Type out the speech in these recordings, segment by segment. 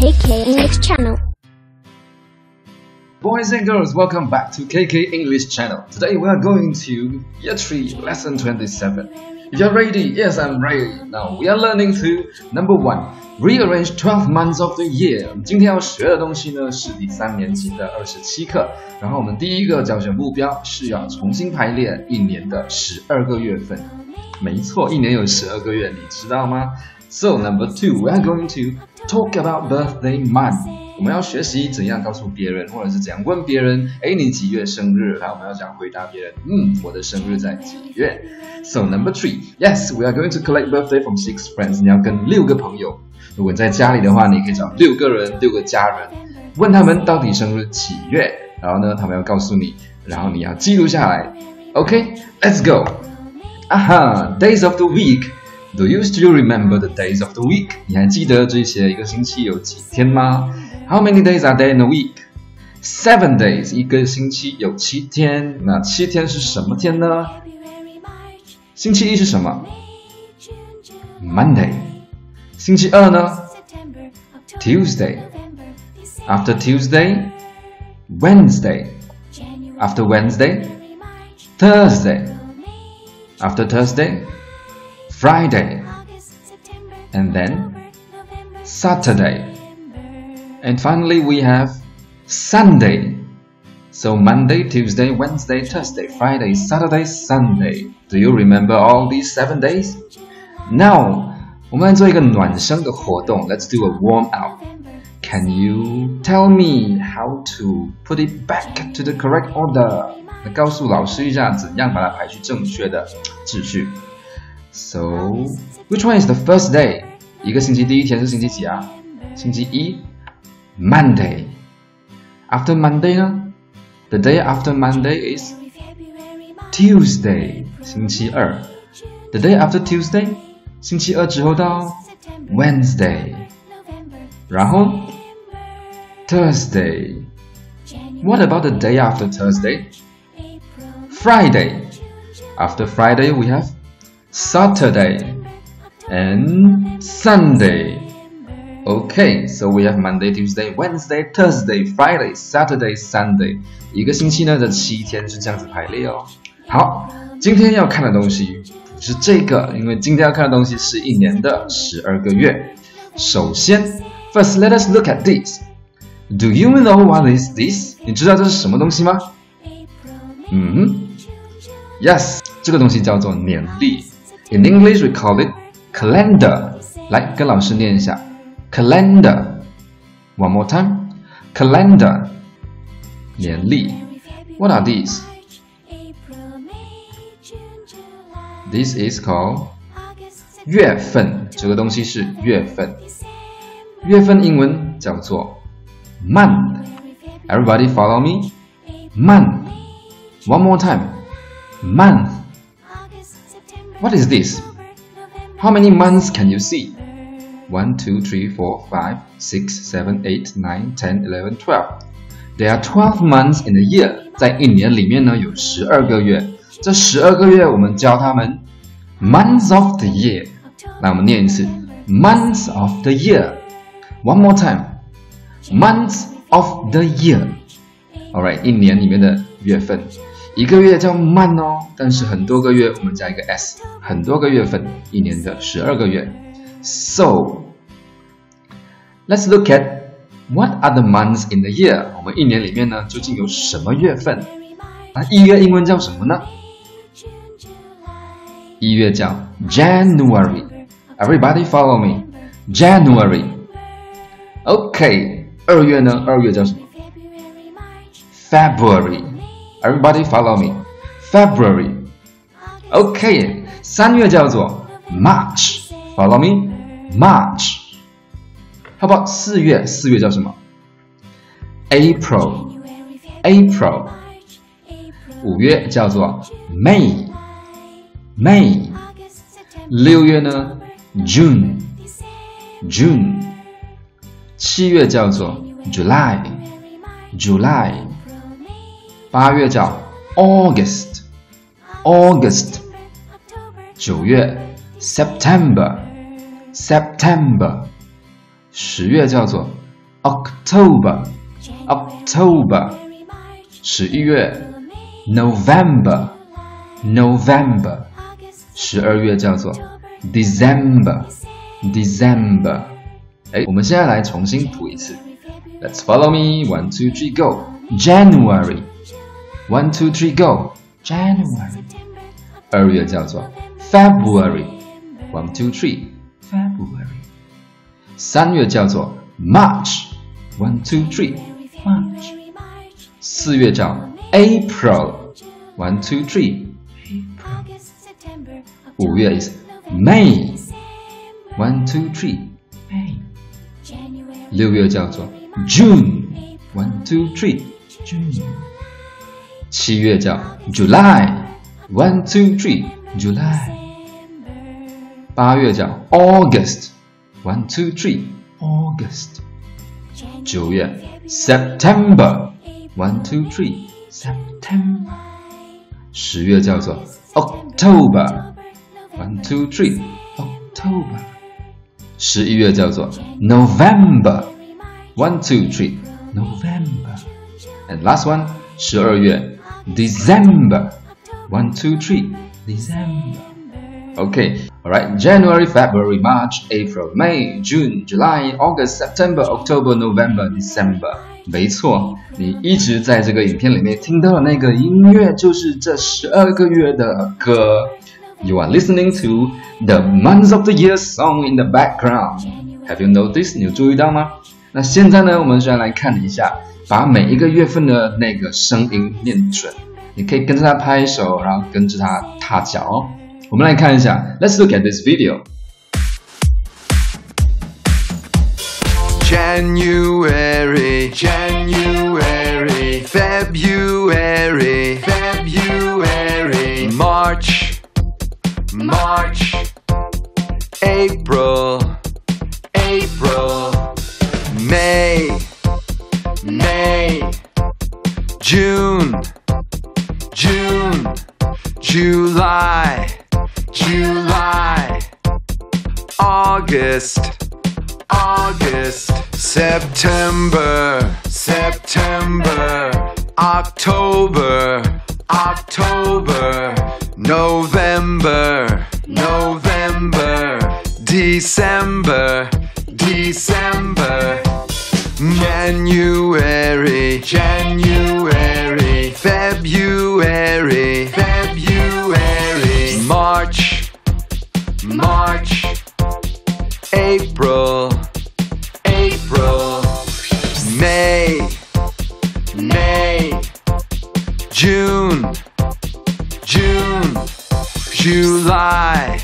KK English Channel. Boys and girls, welcome back to KK English Channel. Today we are going to Year 3, Lesson 27. If you're ready, yes, I'm ready. Now we are learning to number one, rearrange 12 months of the year. 今天要学的东西呢是第三年级的二十七课。然后我们第一个教学目标是要重新排列一年的十二个月份。没错，一年有十二个月，你知道吗 ？So number two, we are going to talk about birthday month. 我们要学习怎样告诉别人，或者是怎样问别人，哎，你几月生日？然后我们要怎样回答别人？嗯，我的生日在几月？So number three, yes, we are going to collect birthday from six friends. 你要跟六个朋友，如果在家里的话，你可以找六个人，六个家人，问他们到底生日几月，然后呢，他们要告诉你，然后你要记录下来。OK, let's go. 啊哈，days of the week. Do you still remember the days of the week？你还记得这些一个星期有几天吗？How many days are there in a week? Seven days，一个星期有七天。那七天是什么天呢？星期一是什么？Monday。星期二呢？Tuesday。After Tuesday, Wednesday. After Wednesday, Thursday. After Thursday, Friday, and then Saturday. And finally, we have Sunday. So Monday, Tuesday, Wednesday, Thursday, Friday, Saturday, Sunday. Do you remember all these seven days? Now, 我们来做一个暖身的活动. Let's do a warm up. Can you tell me how to put it back to the correct order? 告诉老师一下怎样把它排去正确的秩序。 So, which one is the first day? 一个星期第一天是星期几啊？星期一，Monday. After Monday 呢？The day after Monday is Tuesday. 星期二。The day after Tuesday. 星期二之后到 Wednesday. 然后 Thursday. What about the day after Thursday? Friday. After Friday, we have Saturday and Sunday. Okay, so we have Monday, Tuesday, Wednesday, Thursday, Friday, Saturday, Sunday。一个星期呢的七天是这样子排列哦。好，今天要看的东西不是这个，因为今天要看的东西是一年的十二个月。首先，First let us look at this. Do you know what is this？你知道这是什么东西吗？嗯，Yes，这个东西叫做年历。 In English we call it calendar。来，跟老师念一下，calendar。One more time, calendar。年历。What are these? This is called 月份。这个东西是月份。月份英文叫做 month。Everybody follow me? Month. One more time. Month. What is this? How many months can you see? 1, 2, 3, 4, 5, 6, 7, 8, 9, 10, 11, 12. There are 12 months in a year. 在一年里面呢有十二个月。这十二个月我们教他们 months of the year。那我们念一次 months of the year。One more time. Months of the year. Alright，一年里面的月份。 一个月叫慢哦，但是很多个月我们加一个 s，很多个月份，一年的十二个月。So let's look at what are the months in the year。我们一年里面呢，究竟有什么月份？那一月英文叫什么呢？一月叫 January。Everybody follow me. January. OK，二月呢？二月叫什么？February。 Everybody follow me. February. OK，三月叫做 March。Follow me. March. How about 四月？四月叫什么？April. April. 五月叫做 May. May. 六月呢？June. June. 七月叫做 July. July. 八月叫 August，August，九月 September，September，十月叫做 October October 十一月 November November 十二月叫做 December December 哎，我们现在来重新读一次。Let's follow me. One, two, three, go. January. One, two, three, go. January. 二月叫做 February. One, two, three. February. 三月叫做 March. One, two, three. March. 四月叫 April. One, two, three. April. 五月 is May. One, two, three. May. 六月叫做 June，one two three，June。 七月叫 July，one two three，July。八月叫 August，one two three，August。九月 September，one two three，September。十月叫做 October，one two three，October。十一月叫做 November。One, two, three, November. And last one, 十二月 December. One, two, three, December. Okay, alright. January, February, March, April, May, June, July, August, September, October, November, December. 没错，你一直在这个影片里面听到的那个音乐，就是这十二个月的歌。You are listening to the months of the year song in the background. Have you noticed? 你有注意到吗？那现在呢，我们先来看一下， 把每一个月份的那个声音念准。你可以跟着他拍手，然后跟着他踏脚哦。我们来看一下，Let's look at this video. January, January, February, February, March, March, April, July, July, August, August, September, September, October, October, November, November, December, December. January, January, February, February, March, March, April, April, May, May, June, June, July,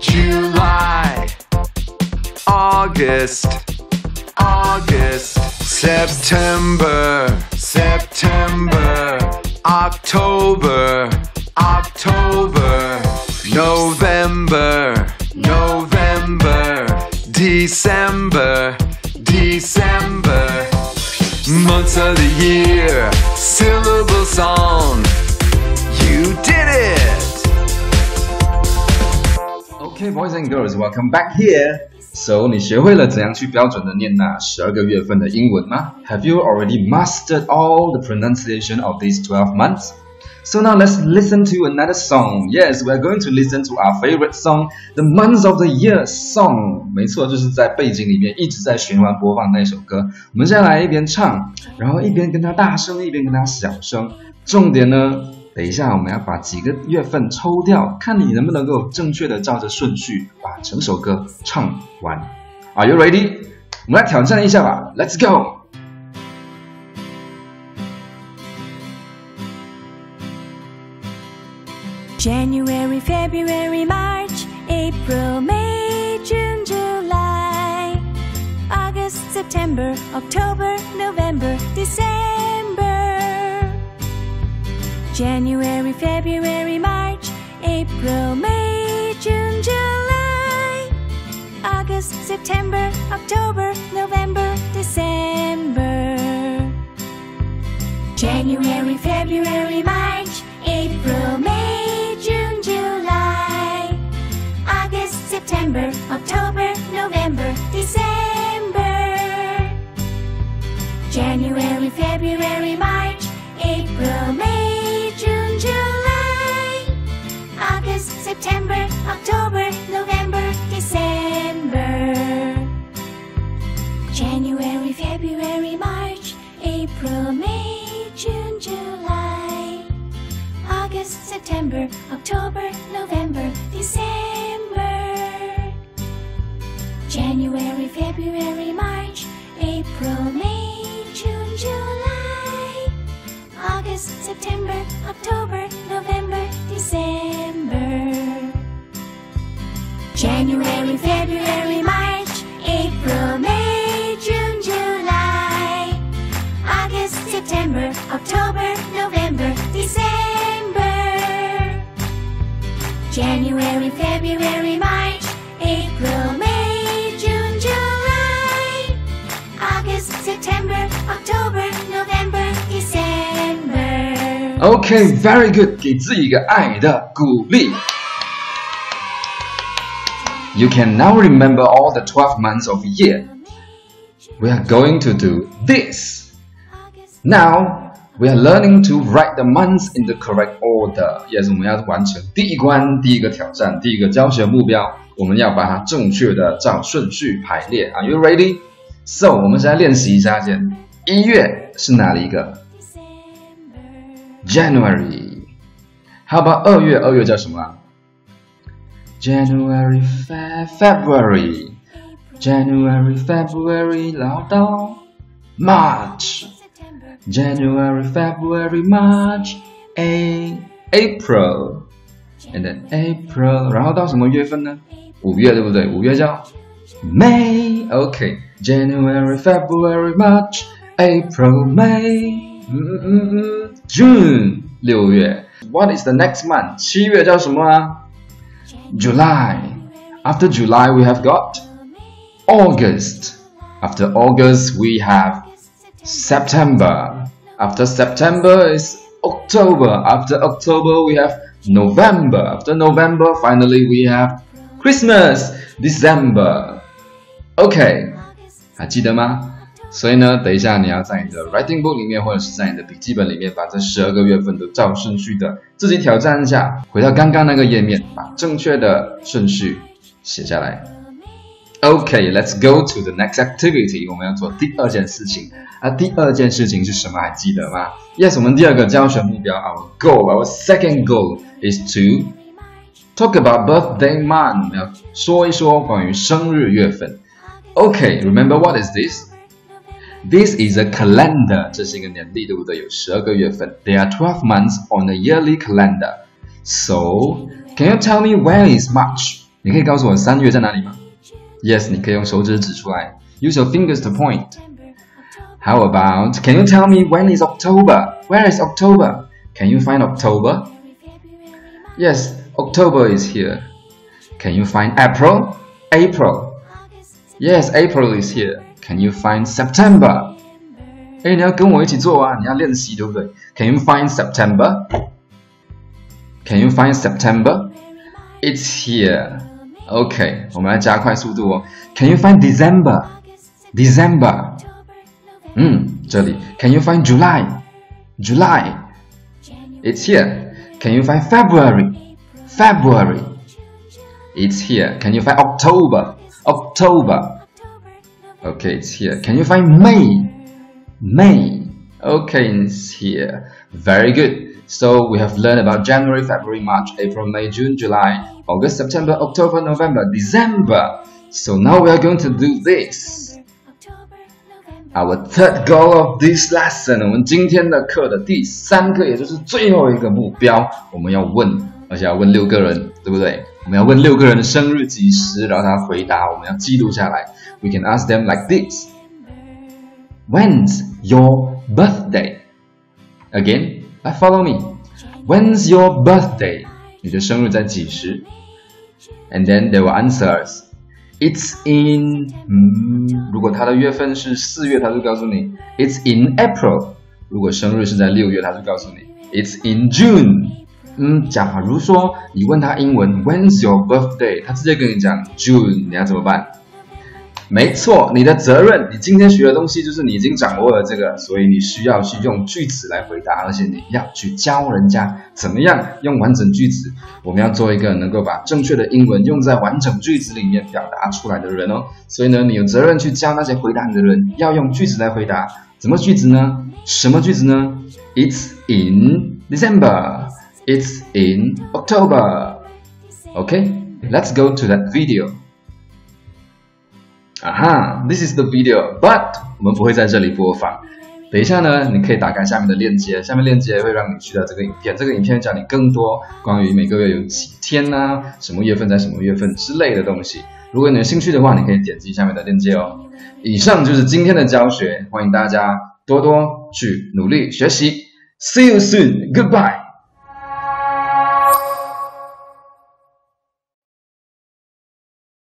July, August. August, September, September, October, December, December. Months of the year, syllable song. You did it! Okay, boys and girls, welcome back here. So，你学会了怎样去标准的念那十二个月份的英文吗？Have you already mastered all the pronunciation of these twelve months? So now let's listen to another song. Yes, we're going to listen to our favorite song, the Months of the Year song. 没错，就是在背景里面一直在循环播放那首歌。我们现在来一边唱，然后一边跟它大声，一边跟它小声。重点呢？等一下，我们要把几个月份抽掉，看你能不能够正确的照着顺序把整首歌唱完。Are you ready？我们来挑战一下吧，Let's go！January, February, March, April, May, June, July, August, September, October, November, December. January, February, March, April, May, June, July, August, September, October, November, December. January, February, March, April, May, September, October, November, December. January, February, March, April, May, June, July. August, September, October, November, December. January, February, March, April, May, June, July. August, September, October, November, December. January, February, March, April, May, June, July. August, September, October, November, December. January, February, March, April, May, June, July. August, September, October, November, December. January, February, March, December. Okay, very good，给自己一个爱的鼓励。You can now remember all the 12 months of a year. We are going to do this. Now, we are learning to write the months in the correct order. Yes，我们要完成第一关、第一个挑战、第一个教学目标。我们要把它正确的照顺序排列。Are you ready? So，我们现在练习一下先。一月是哪里一个 January. How about 二月？二月叫什么啊？January, Fe February, January, February，然后到 March, January, February, March, A April, and then April，然后到什么月份呢？五月对不对？五月叫 May. OK, January, February, March, April, May. 嗯嗯嗯嗯 ，June 六月。What is the next month？七月叫什么啊？July. After July, we have got August. After August, we have September. After September is October. After October, we have November. After November, finally, we have Christmas. December. OK，还记得吗？ 所以呢，等一下你要在你的 writing book 里面，或者是在你的笔记本里面，把这十二个月份都照顺序的自己挑战一下，回到刚刚那个页面，把正确的顺序写下来。OK，let's、go to the next activity。我们要做第二件事情。啊，第二件事情是什么？还记得吗？Yes，我们第二个教学目标，our goal，our second goal is to talk about birthday month。我们要说一说关于生日月份。OK，remember、what is this？this？This is a calendar，这是一个年历，对不对？有十二个月份。There are twelve months on a yearly calendar. So, can you tell me where is March？你可以告诉我三月在哪里吗？Yes，你可以用手指指出来。Use your fingers to point. How about, can you tell me when is October? Where is October? Can you find October? Yes, October is here. Can you find April? April. Yes, April is here. Can you find September? 哎，你要跟我一起做啊！你要练习，对不对？Can you find September? Can you find September? It's here. OK，我们来加快速度哦。Can you find December? December. 嗯，这里。Can you find July? July. It's here. Can you find February? February. It's here. Can you find October? October. Okay, it's here. Can you find May? May. Okay, it's here. Very good. So we have learned about January, February, March, April, May, June, July, August, September, October, November, December. So now we are going to do this. Our third goal of this lesson，我们今天的课的第三个，也就是最后一个目标，我们要问，而且要问六个人，对不对？ 我们要问六个人的生日几时，然后他回答，我们要记录下来。We can ask them like this: When's your birthday? Again, I follow me. When's your birthday? 你的生日在几时？And then they will answer us. It's in，嗯，如果他的月份是四月，他就告诉你 It's in April。如果生日是在六月，他就告诉你 It's in June。 嗯，假如说你问他英文 When's your birthday，他直接跟你讲 June，你要怎么办没错，你的责任，你今天学的东西就是你已经掌握了这个，所以你需要去用句子来回答，而且你要去教人家怎么样用完整句子。我们要做一个能够把正确的英文用在完整句子里面表达出来的人哦。所以呢，你有责任去教那些回答你的人，要用句子来回答。怎么句子呢？什么句子呢？It's in December. It's in October. Okay, let's go to that video. 啊哈，This is the video, but 我们不会在这里播放。等一下呢，你可以打开下面的链接，下面链接会让你去到这个影片。这个影片讲你更多关于每个月有几天呐、什么月份在什么月份之类的东西。如果你有兴趣的话，你可以点击下面的链接哦。以上就是今天的教学，欢迎大家多多去努力学习。See you soon. Goodbye.